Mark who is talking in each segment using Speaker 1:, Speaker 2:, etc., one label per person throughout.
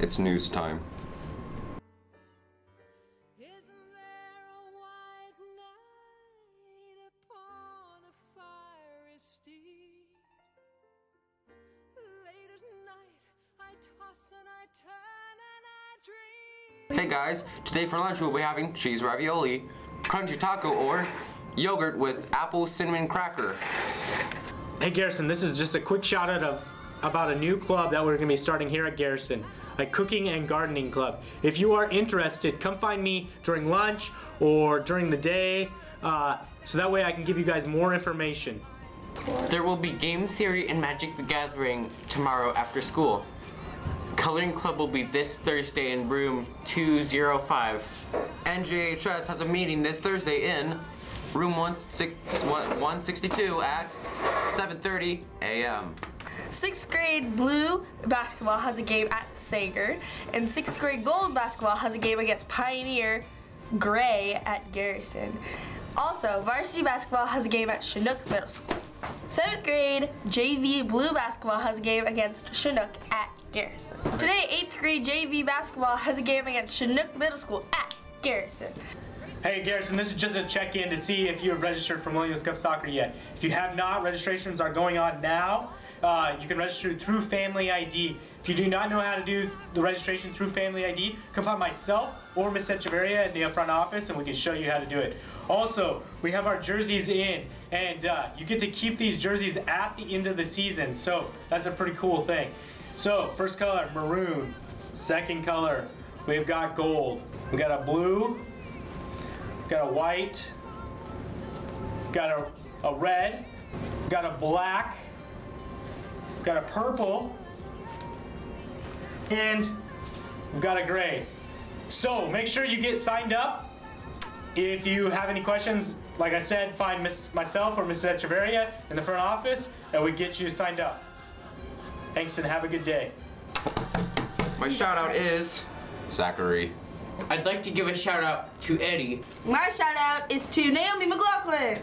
Speaker 1: It's news time.
Speaker 2: Isn't there a white knight upon a fiery steed? Late at night, I toss and I turn and I dream.
Speaker 1: Hey guys, today for lunch we'll be having cheese ravioli, crunchy taco, or yogurt with apple cinnamon cracker.
Speaker 3: Hey Garrison, this is just a quick shout out of about a new club that we're gonna be starting here at Garrison, a cooking and gardening club. If you are interested, come find me during lunch or during the day, uh, so that way I can give you guys more information.
Speaker 4: There will be game theory and Magic the Gathering tomorrow after school. Coloring Club will be this Thursday in room 205.
Speaker 1: NJHS has a meeting this Thursday in room 162 at 7.30 a.m.
Speaker 5: Sixth grade blue basketball has a game at Sager, and sixth grade gold basketball has a game against Pioneer Gray at Garrison. Also, varsity basketball has a game at Chinook Middle School. Seventh grade JV blue basketball has a game against Chinook at Garrison. Today, eighth grade JV basketball has a game against Chinook Middle School at Garrison.
Speaker 3: Hey Garrison, this is just a check-in to see if you have registered for Millennials Cup Soccer yet. If you have not, registrations are going on now. Uh, you can register through Family ID. If you do not know how to do the registration through Family ID, come find myself or Miss Echeverria in the front office and we can show you how to do it. Also, we have our jerseys in and uh, you get to keep these jerseys at the end of the season. So that's a pretty cool thing. So first color, maroon. Second color, we've got gold. We got a blue, got a white, got a, a red, got a black, got a purple, and we've got a gray. So make sure you get signed up. If you have any questions, like I said, find Miss, myself or Mrs. Echeverria in the front office and we get you signed up. Thanks and have a good day.
Speaker 1: My shout out is Zachary.
Speaker 4: I'd like to give a shout out to Eddie.
Speaker 5: My shout out is to Naomi McLaughlin.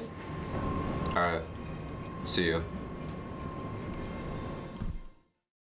Speaker 1: Alright, see ya.